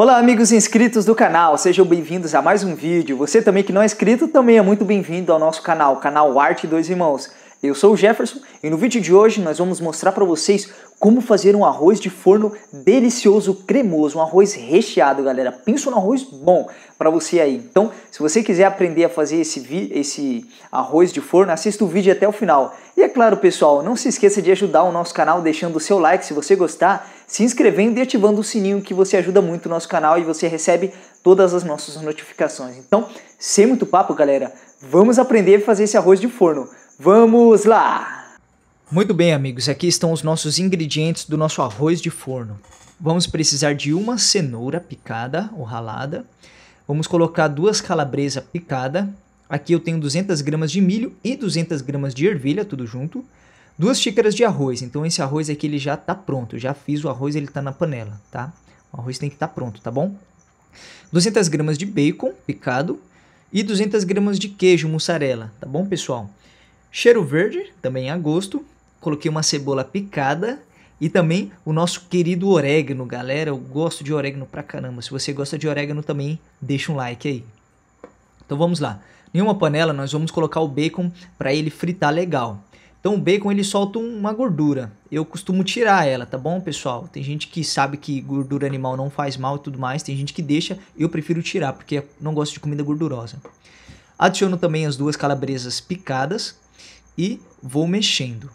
Olá amigos inscritos do canal, sejam bem-vindos a mais um vídeo. Você também que não é inscrito também é muito bem-vindo ao nosso canal, canal Arte Dois Irmãos. Eu sou o Jefferson e no vídeo de hoje nós vamos mostrar para vocês como fazer um arroz de forno delicioso, cremoso, um arroz recheado, galera. Pensa no arroz bom para você aí. Então, se você quiser aprender a fazer esse, esse arroz de forno, assista o vídeo até o final. E é claro, pessoal, não se esqueça de ajudar o nosso canal deixando o seu like se você gostar, se inscrevendo e ativando o sininho que você ajuda muito o nosso canal e você recebe todas as nossas notificações. Então, sem muito papo, galera, vamos aprender a fazer esse arroz de forno. Vamos lá! Muito bem, amigos, aqui estão os nossos ingredientes do nosso arroz de forno. Vamos precisar de uma cenoura picada ou ralada. Vamos colocar duas calabresas picadas. Aqui eu tenho 200 gramas de milho e 200 gramas de ervilha, tudo junto. Duas xícaras de arroz. Então esse arroz aqui ele já está pronto. já fiz o arroz, ele está na panela, tá? O arroz tem que estar tá pronto, tá bom? 200 gramas de bacon picado e 200 gramas de queijo mussarela, tá bom, pessoal? Cheiro verde, também a gosto. Coloquei uma cebola picada e também o nosso querido orégano, galera. Eu gosto de orégano pra caramba. Se você gosta de orégano também, deixa um like aí. Então vamos lá. Em uma panela nós vamos colocar o bacon para ele fritar legal. Então o bacon ele solta uma gordura. Eu costumo tirar ela, tá bom, pessoal? Tem gente que sabe que gordura animal não faz mal e tudo mais. Tem gente que deixa. Eu prefiro tirar porque não gosto de comida gordurosa. Adiciono também as duas calabresas picadas e vou mexendo.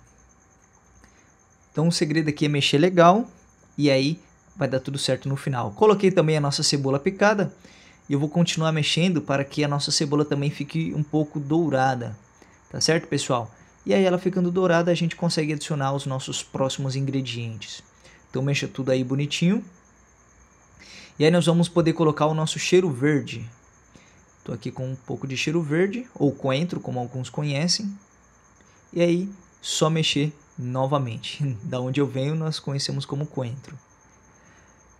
Então o segredo aqui é mexer legal e aí vai dar tudo certo no final. Coloquei também a nossa cebola picada e eu vou continuar mexendo para que a nossa cebola também fique um pouco dourada. Tá certo, pessoal? E aí ela ficando dourada, a gente consegue adicionar os nossos próximos ingredientes. Então mexa tudo aí bonitinho. E aí nós vamos poder colocar o nosso cheiro verde. Estou aqui com um pouco de cheiro verde, ou coentro, como alguns conhecem e aí só mexer novamente. da onde eu venho nós conhecemos como coentro.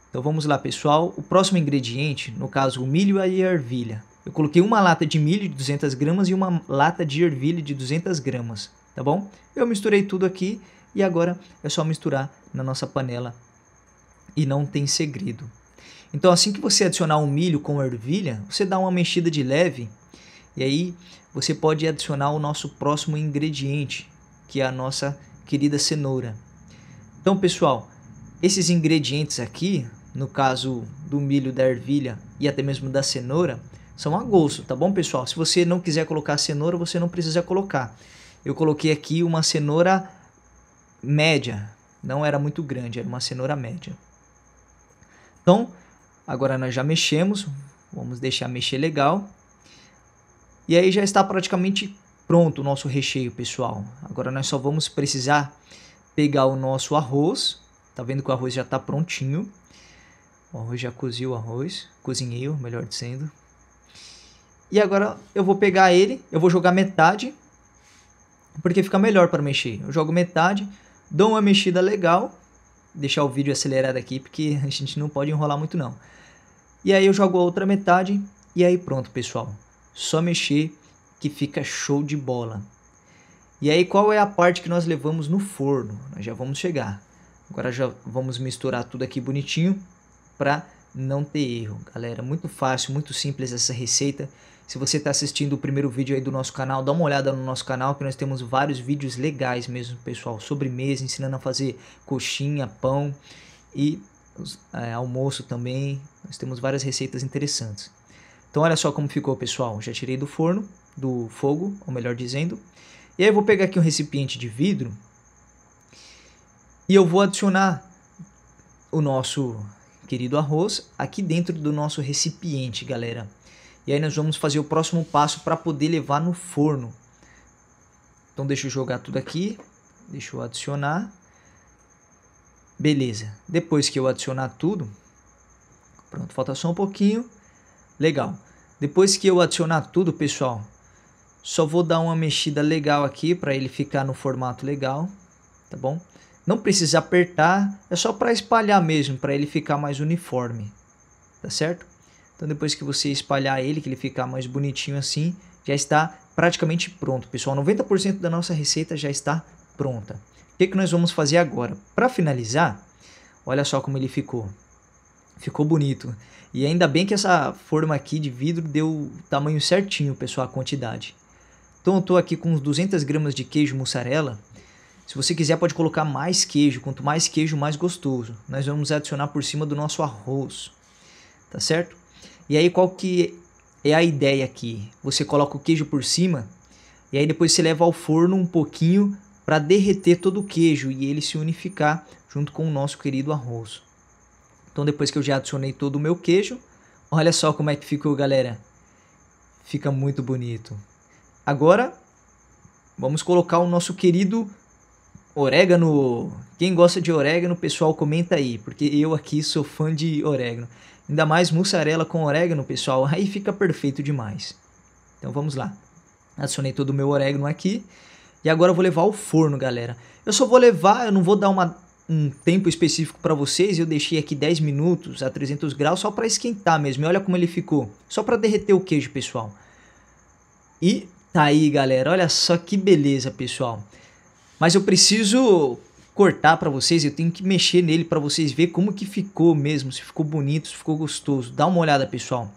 Então vamos lá, pessoal. O próximo ingrediente, no caso o milho e a ervilha. Eu coloquei uma lata de milho de 200 gramas e uma lata de ervilha de 200 gramas, tá bom? Eu misturei tudo aqui e agora é só misturar na nossa panela e não tem segredo. Então assim que você adicionar o milho com a ervilha, você dá uma mexida de leve e aí você pode adicionar o nosso próximo ingrediente, que é a nossa querida cenoura. Então, pessoal, esses ingredientes aqui, no caso do milho, da ervilha e até mesmo da cenoura, são a gosto, tá bom, pessoal? Se você não quiser colocar cenoura, você não precisa colocar. Eu coloquei aqui uma cenoura média, não era muito grande, era uma cenoura média. Então, agora nós já mexemos, vamos deixar mexer legal. E aí já está praticamente pronto o nosso recheio, pessoal. Agora nós só vamos precisar pegar o nosso arroz. Tá vendo que o arroz já está prontinho. O arroz já coziu o arroz, cozinhei, melhor dizendo. E agora eu vou pegar ele, eu vou jogar metade, porque fica melhor para mexer. Eu jogo metade, dou uma mexida legal, deixar o vídeo acelerado aqui, porque a gente não pode enrolar muito não. E aí eu jogo a outra metade, e aí pronto, pessoal só mexer que fica show de bola. E aí qual é a parte que nós levamos no forno? Nós já vamos chegar. Agora já vamos misturar tudo aqui bonitinho para não ter erro. Galera, muito fácil, muito simples essa receita. Se você está assistindo o primeiro vídeo aí do nosso canal, dá uma olhada no nosso canal que nós temos vários vídeos legais mesmo, pessoal. Sobremesa, ensinando a fazer coxinha, pão e é, almoço também. Nós temos várias receitas interessantes. Então olha só como ficou, pessoal. Já tirei do forno, do fogo, ou melhor dizendo. E aí eu vou pegar aqui um recipiente de vidro e eu vou adicionar o nosso querido arroz aqui dentro do nosso recipiente, galera. E aí nós vamos fazer o próximo passo para poder levar no forno. Então deixa eu jogar tudo aqui, deixa eu adicionar. Beleza. Depois que eu adicionar tudo, pronto, falta só um pouquinho. Legal. Depois que eu adicionar tudo, pessoal, só vou dar uma mexida legal aqui para ele ficar no formato legal, tá bom? Não precisa apertar, é só para espalhar mesmo, para ele ficar mais uniforme, tá certo? Então depois que você espalhar ele, que ele ficar mais bonitinho assim, já está praticamente pronto, pessoal. 90% da nossa receita já está pronta. O que, que nós vamos fazer agora? Para finalizar, olha só como ele ficou. Ficou bonito. E ainda bem que essa forma aqui de vidro deu o tamanho certinho, pessoal, a quantidade. Então eu tô aqui com uns 200 gramas de queijo mussarela. Se você quiser pode colocar mais queijo, quanto mais queijo mais gostoso. Nós vamos adicionar por cima do nosso arroz, tá certo? E aí qual que é a ideia aqui? Você coloca o queijo por cima e aí depois você leva ao forno um pouquinho para derreter todo o queijo e ele se unificar junto com o nosso querido arroz. Então depois que eu já adicionei todo o meu queijo, olha só como é que ficou, galera. Fica muito bonito. Agora, vamos colocar o nosso querido orégano. Quem gosta de orégano, pessoal, comenta aí, porque eu aqui sou fã de orégano. Ainda mais mussarela com orégano, pessoal, aí fica perfeito demais. Então vamos lá. Adicionei todo o meu orégano aqui. E agora eu vou levar ao forno, galera. Eu só vou levar, eu não vou dar uma um tempo específico para vocês, eu deixei aqui 10 minutos a 300 graus só para esquentar mesmo. E olha como ele ficou, só para derreter o queijo, pessoal. E tá aí, galera, olha só que beleza, pessoal. Mas eu preciso cortar para vocês, eu tenho que mexer nele para vocês ver como que ficou mesmo, se ficou bonito, se ficou gostoso. Dá uma olhada, pessoal.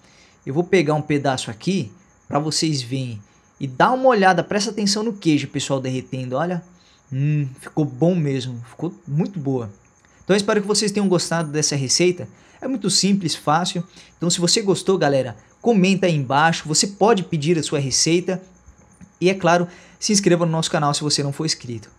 Eu vou pegar um pedaço aqui para vocês verem. E dá uma olhada, presta atenção no queijo, pessoal, derretendo, olha. Hum, ficou bom mesmo, ficou muito boa. Então espero que vocês tenham gostado dessa receita. É muito simples, fácil. Então se você gostou, galera, comenta aí embaixo. Você pode pedir a sua receita. E é claro, se inscreva no nosso canal se você não for inscrito.